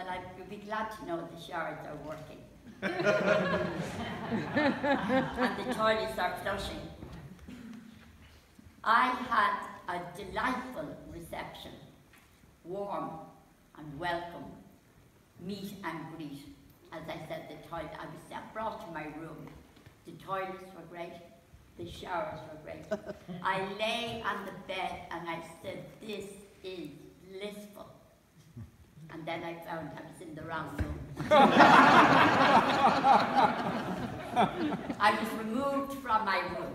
well, I'd be glad to know the showers are working. and the toilets are flushing. I had a delightful reception, warm and welcome, meet and greet. As I said, the toilet, I was brought to my room. The toilets were great, the showers were great. I lay on the bed and I said, this is blissful. And then I found I was in the wrong room. I was removed from my room.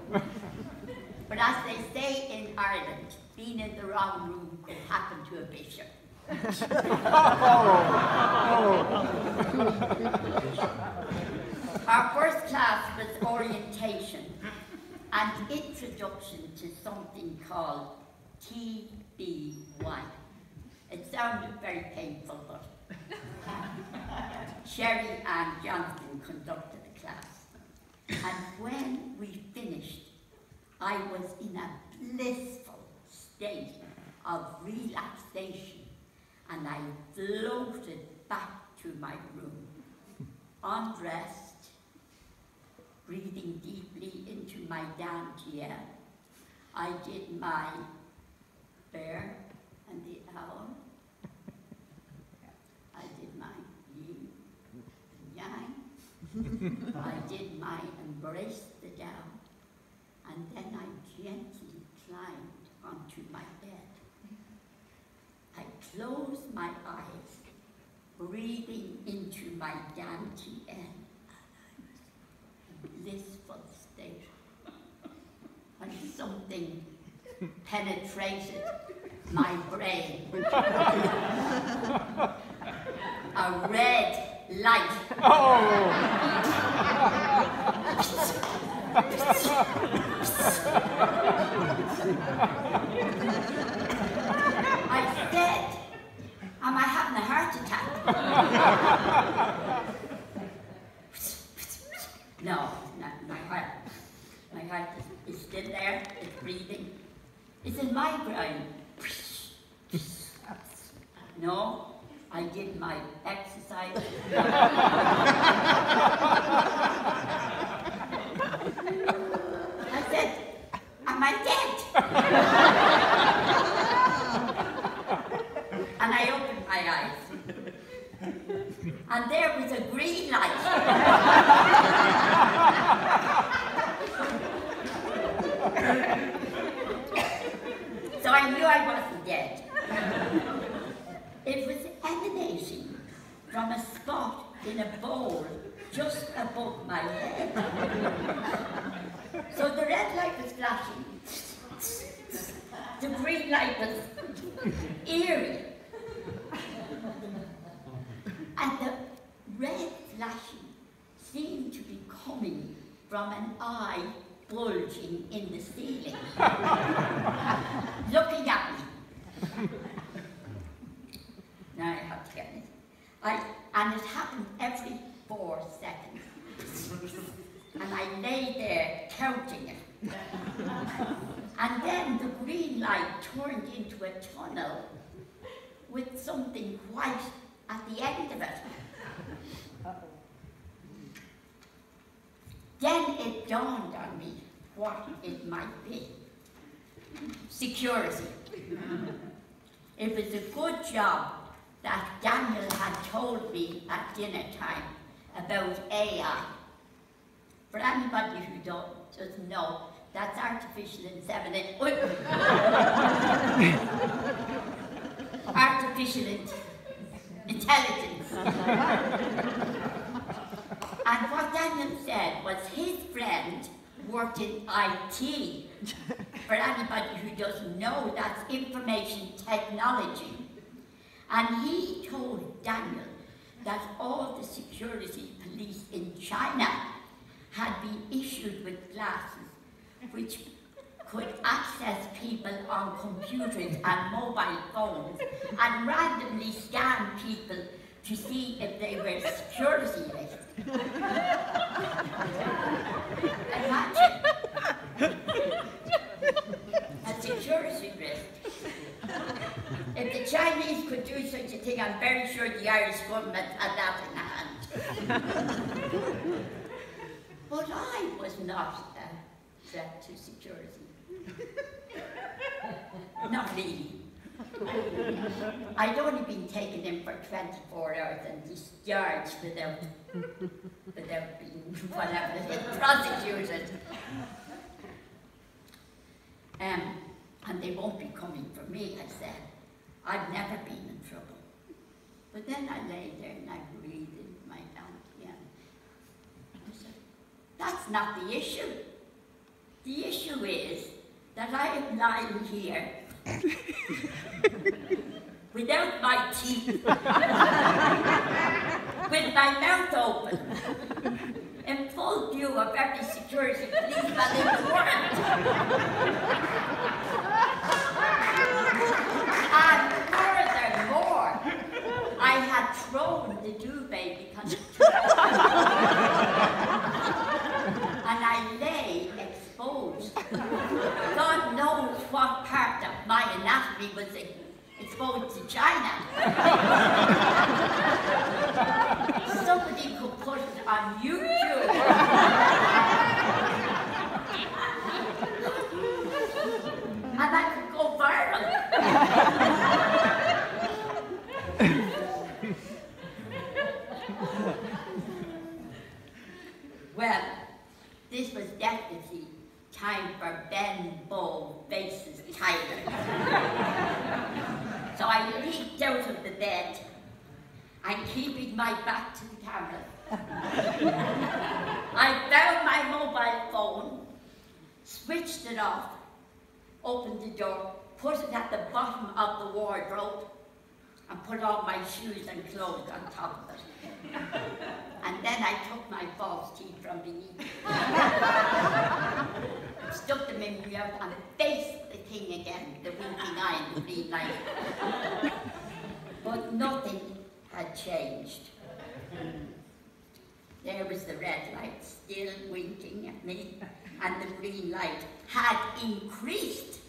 But as they say in Ireland, being in the wrong room could happen to a bishop. Our first class was orientation and introduction to something called TBY. It sounded very painful, but Sherry and Jonathan conducted the class. And when we finished, I was in a blissful state of relaxation and I floated back to my room, undressed, breathing deeply into my dantian. I did my bear and the owl. I did my yin and yang. I did my embrace the down, and then I gently climbed onto my bed. I closed my eyes, breathing into my dantian, blissful state. When something penetrated my brain. A red light. Oh. I said, am I having a heart attack? no, not my heart. My heart is still there, it's breathing. It's in my brain. No, I did my exercise. I said, am I dead? and I opened my eyes. And there was a green light. so I knew I wasn't dead. It was emanating from a spot in a bowl just above my head. so the red light was flashing. The green light was eerie. And the red flashing seemed to be coming from an eye bulging in the ceiling, looking at me. Now I have to get it. I, and it happened every four seconds. and I lay there counting it. and then the green light turned into a tunnel with something white at the end of it. Then it dawned on me what it might be. Security. It was a good job that Daniel had told me at dinner time about AI. For anybody who don't, doesn't know, that's artificial insemination. artificial in intelligence. and what Daniel said was his friend worked in IT. For anybody who doesn't know, that's information technology. And he told Daniel that all the security police in China had been issued with glasses which could access people on computers and mobile phones and randomly scan people to see if they were security risk. Imagine a security risk. If the the Chinese could do such a thing, I'm very sure the Irish government had that in hand. but I was not a threat to security. not really. I'd only been taken in for 24 hours and discharged without, without being whatever, prosecuted. Um, and they won't be coming for me, I said. I've never been in trouble. But then I lay there and I breathed into my hand again. I said, that's not the issue. The issue is that I am lying here without my teeth, with my mouth open, in full view of every security policeman in the world. and furthermore, I had thrown the duvet because and I lay exposed. God knows what part of my anatomy was exposed to China. Somebody could put it on YouTube. and I could go viral. well, this was definitely time for Bend Bow faces tiger. so I leaped out of the bed and keeping my back to the camera. I found my mobile phone, switched it off, opened the door, put it at the bottom of the wardrobe, and put all my shoes and clothes on top of it. and then I took my false teeth from beneath, stuck them in mouth, and faced the thing again, the winking eye and the green light. but nothing had changed. There was the red light still winking at me, and the green light had increased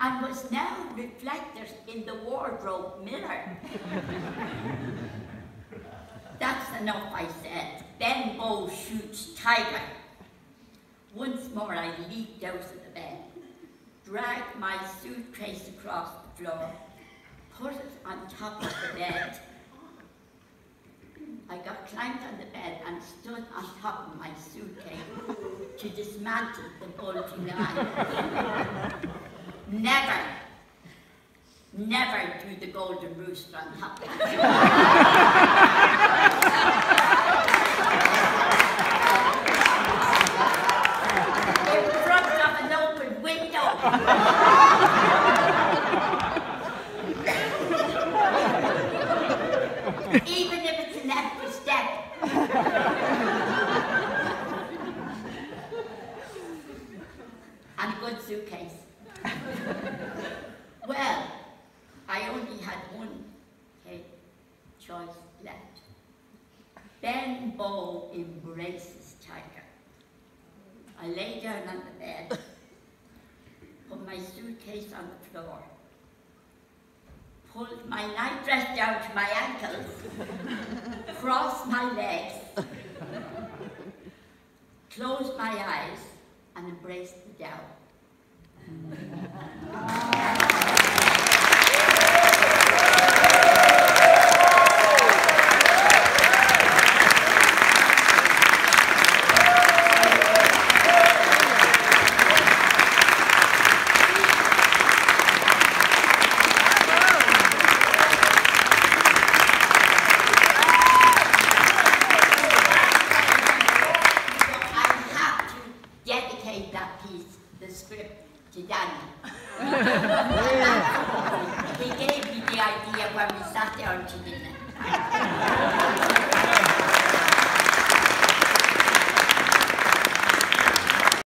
and was now reflected in the wardrobe mirror. That's enough, I said. Bend Bow shoots tiger. Once more I leaped out of the bed, dragged my suitcase across the floor, put it on top of the bed. I got climbed on the stood on top of my suitcase to dismantle the bulging eye. Never, never do the golden rooster on top of In front of an open window. Even if it's an empty step. and a good suitcase. Well, I only had one choice left. Bend Bow embraces Tiger. I lay down on the bed, put my suitcase on the floor, pulled my nightdress down to my ankles, crossed my legs, closed my eyes, and embraced the down.